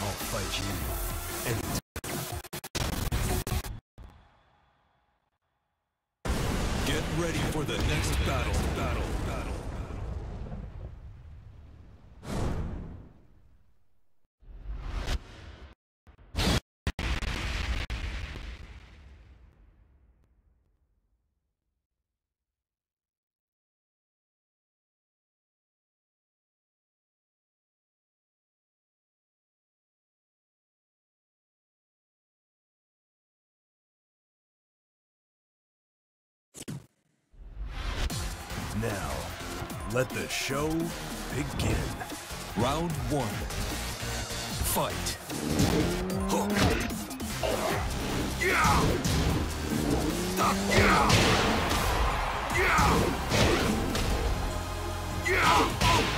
I'll fight you anytime. Get ready for the next battle. Battle. Battle. Now, let the show begin. Round one. Fight. KO.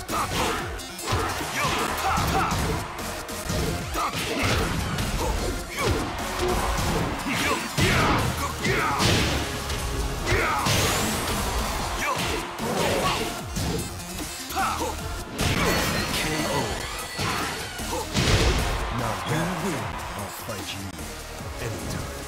KO. Not bad. I'll fight you anytime.